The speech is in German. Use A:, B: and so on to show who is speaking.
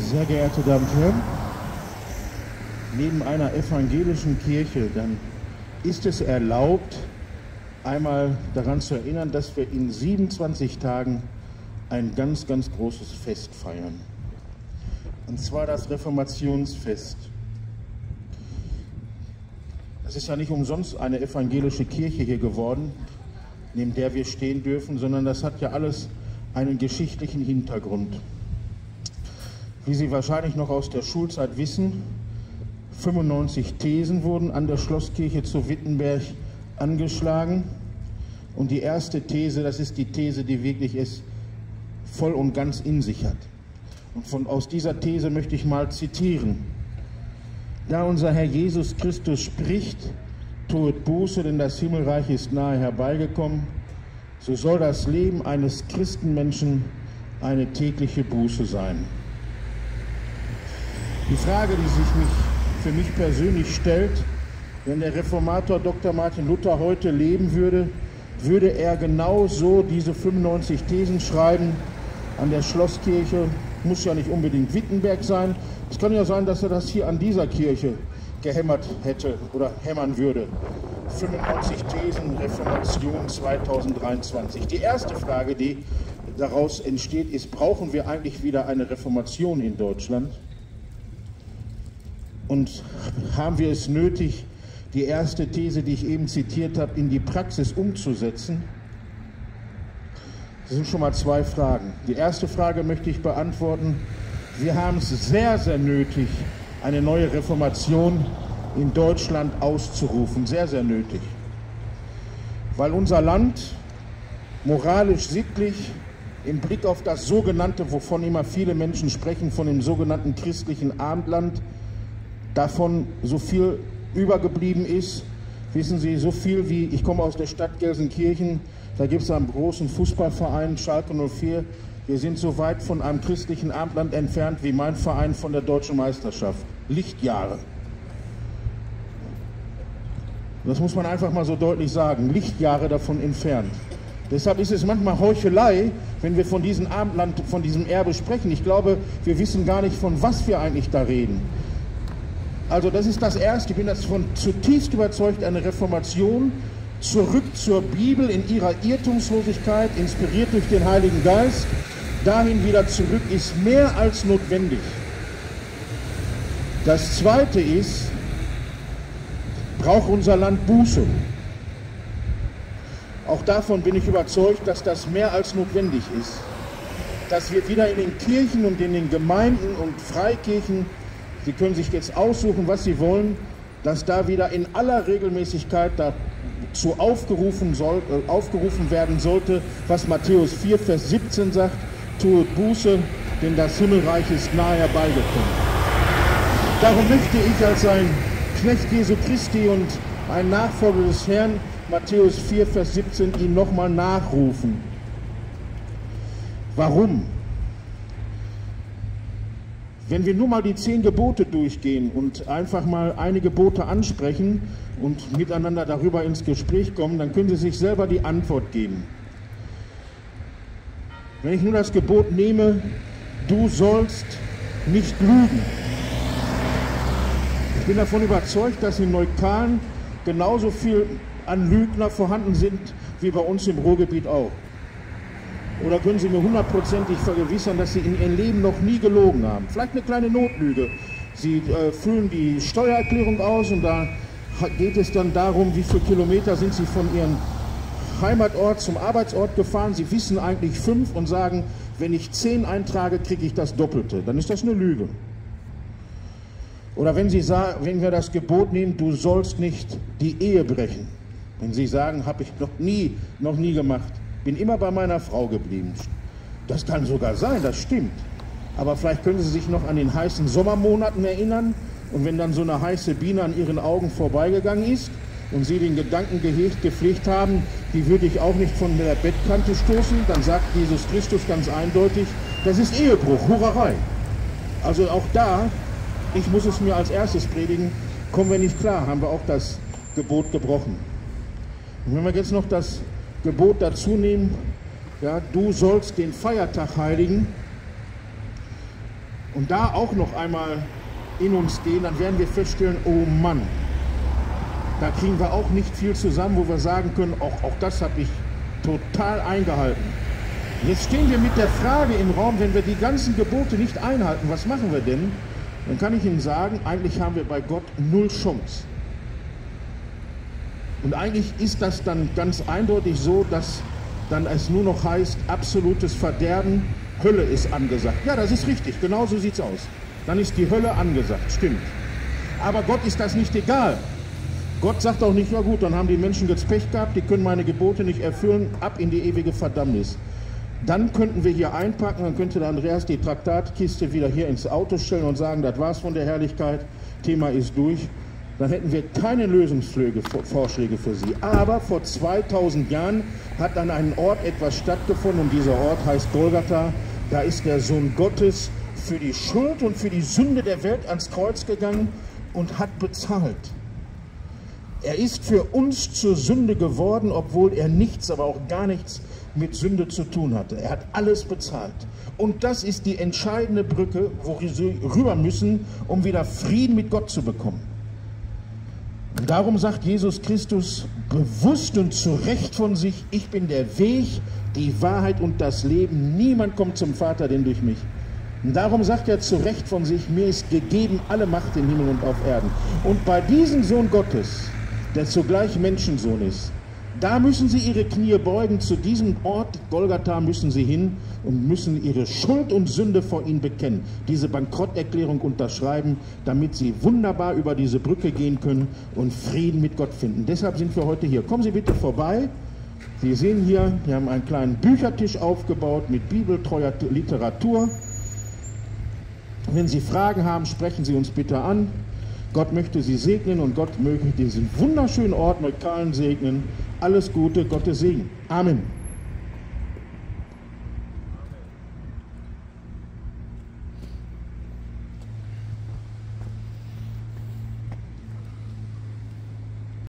A: Sehr geehrte Damen und Herren, neben einer evangelischen Kirche, dann ist es erlaubt, einmal daran zu erinnern, dass wir in 27 Tagen ein ganz, ganz großes Fest feiern. Und zwar das Reformationsfest. Es ist ja nicht umsonst eine evangelische Kirche hier geworden, neben der wir stehen dürfen, sondern das hat ja alles einen geschichtlichen Hintergrund. Wie Sie wahrscheinlich noch aus der Schulzeit wissen, 95 Thesen wurden an der Schlosskirche zu Wittenberg angeschlagen. Und die erste These, das ist die These, die wirklich es voll und ganz in sich hat. Und von, aus dieser These möchte ich mal zitieren. Da unser Herr Jesus Christus spricht, tuet Buße, denn das Himmelreich ist nahe herbeigekommen, so soll das Leben eines Christenmenschen eine tägliche Buße sein. Die Frage, die sich mich, für mich persönlich stellt, wenn der Reformator Dr. Martin Luther heute leben würde, würde er genau so diese 95 Thesen schreiben an der Schlosskirche. Muss ja nicht unbedingt Wittenberg sein. Es kann ja sein, dass er das hier an dieser Kirche gehämmert hätte oder hämmern würde. 95 Thesen Reformation 2023. Die erste Frage, die daraus entsteht, ist, brauchen wir eigentlich wieder eine Reformation in Deutschland? Und haben wir es nötig, die erste These, die ich eben zitiert habe, in die Praxis umzusetzen? Das sind schon mal zwei Fragen. Die erste Frage möchte ich beantworten. Wir haben es sehr, sehr nötig, eine neue Reformation in Deutschland auszurufen. Sehr, sehr nötig. Weil unser Land moralisch, sittlich im Blick auf das sogenannte, wovon immer viele Menschen sprechen, von dem sogenannten christlichen Abendland, davon so viel übergeblieben ist. Wissen Sie, so viel wie, ich komme aus der Stadt Gelsenkirchen, da gibt es einen großen Fußballverein, Schalke 04. Wir sind so weit von einem christlichen Abendland entfernt wie mein Verein von der deutschen Meisterschaft. Lichtjahre. Das muss man einfach mal so deutlich sagen. Lichtjahre davon entfernt. Deshalb ist es manchmal Heuchelei, wenn wir von diesem Abendland, von diesem Erbe sprechen. Ich glaube, wir wissen gar nicht, von was wir eigentlich da reden. Also das ist das Erste. Ich bin davon zutiefst überzeugt, eine Reformation zurück zur Bibel in ihrer Irrtumslosigkeit, inspiriert durch den Heiligen Geist, dahin wieder zurück, ist mehr als notwendig. Das Zweite ist, braucht unser Land Buße. Auch davon bin ich überzeugt, dass das mehr als notwendig ist. Dass wir wieder in den Kirchen und in den Gemeinden und Freikirchen Sie können sich jetzt aussuchen, was Sie wollen, dass da wieder in aller Regelmäßigkeit dazu aufgerufen, soll, äh, aufgerufen werden sollte, was Matthäus 4, Vers 17 sagt, tut Buße, denn das Himmelreich ist nahe herbeigekommen. Darum möchte ich als ein Knecht Jesu Christi und ein Nachfolger des Herrn Matthäus 4, Vers 17 ihn nochmal nachrufen. Warum? Wenn wir nur mal die zehn Gebote durchgehen und einfach mal einige Gebote ansprechen und miteinander darüber ins Gespräch kommen, dann können Sie sich selber die Antwort geben. Wenn ich nur das Gebot nehme, du sollst nicht lügen. Ich bin davon überzeugt, dass in Neukalen genauso viel an Lügner vorhanden sind wie bei uns im Ruhrgebiet auch. Oder können Sie mir hundertprozentig vergewissern, dass Sie in Ihrem Leben noch nie gelogen haben? Vielleicht eine kleine Notlüge. Sie äh, füllen die Steuererklärung aus und da geht es dann darum, wie viele Kilometer sind Sie von Ihrem Heimatort zum Arbeitsort gefahren. Sie wissen eigentlich fünf und sagen, wenn ich zehn eintrage, kriege ich das Doppelte. Dann ist das eine Lüge. Oder wenn, Sie sagen, wenn wir das Gebot nehmen, du sollst nicht die Ehe brechen. Wenn Sie sagen, habe ich noch nie, noch nie gemacht bin immer bei meiner Frau geblieben. Das kann sogar sein, das stimmt. Aber vielleicht können Sie sich noch an den heißen Sommermonaten erinnern und wenn dann so eine heiße Biene an Ihren Augen vorbeigegangen ist und Sie den Gedanken gehegt, gepflegt haben, die würde ich auch nicht von der Bettkante stoßen, dann sagt Jesus Christus ganz eindeutig, das ist Ehebruch, Hurerei. Also auch da, ich muss es mir als erstes predigen, kommen wir nicht klar, haben wir auch das Gebot gebrochen. Und wenn wir jetzt noch das Gebot dazu nehmen, ja, du sollst den Feiertag heiligen. und da auch noch einmal in uns gehen, dann werden wir feststellen, oh Mann, da kriegen wir auch nicht viel zusammen, wo wir sagen können, auch, auch das habe ich total eingehalten. Jetzt stehen wir mit der Frage im Raum, wenn wir die ganzen Gebote nicht einhalten, was machen wir denn? Dann kann ich Ihnen sagen, eigentlich haben wir bei Gott null Chance. Und eigentlich ist das dann ganz eindeutig so, dass dann es nur noch heißt, absolutes Verderben, Hölle ist angesagt. Ja, das ist richtig, genau so sieht es aus. Dann ist die Hölle angesagt, stimmt. Aber Gott ist das nicht egal. Gott sagt auch nicht, ja gut, dann haben die Menschen jetzt Pech gehabt, die können meine Gebote nicht erfüllen, ab in die ewige Verdammnis. Dann könnten wir hier einpacken, dann könnte der Andreas die Traktatkiste wieder hier ins Auto stellen und sagen, das war's von der Herrlichkeit, Thema ist durch. Dann hätten wir keine Lösungsvorschläge für Sie. Aber vor 2000 Jahren hat an einem Ort etwas stattgefunden und dieser Ort heißt Golgatha. Da ist der Sohn Gottes für die Schuld und für die Sünde der Welt ans Kreuz gegangen und hat bezahlt. Er ist für uns zur Sünde geworden, obwohl er nichts, aber auch gar nichts mit Sünde zu tun hatte. Er hat alles bezahlt. Und das ist die entscheidende Brücke, wo wir rüber müssen, um wieder Frieden mit Gott zu bekommen. Und darum sagt Jesus Christus bewusst und zu Recht von sich, ich bin der Weg, die Wahrheit und das Leben. Niemand kommt zum Vater denn durch mich. Und darum sagt er zu Recht von sich, mir ist gegeben alle Macht im Himmel und auf Erden. Und bei diesem Sohn Gottes, der zugleich Menschensohn ist, da müssen sie ihre Knie beugen, zu diesem Ort Golgatha müssen sie hin und müssen ihre Schuld und Sünde vor ihn bekennen, diese Bankrotterklärung unterschreiben, damit sie wunderbar über diese Brücke gehen können und Frieden mit Gott finden. Deshalb sind wir heute hier. Kommen Sie bitte vorbei. Sie sehen hier, wir haben einen kleinen Büchertisch aufgebaut mit bibeltreuer Literatur. Wenn Sie Fragen haben, sprechen Sie uns bitte an. Gott möchte Sie segnen und Gott möge diesen wunderschönen Ort Neukalen segnen. Alles Gute, Gottes Segen. Amen.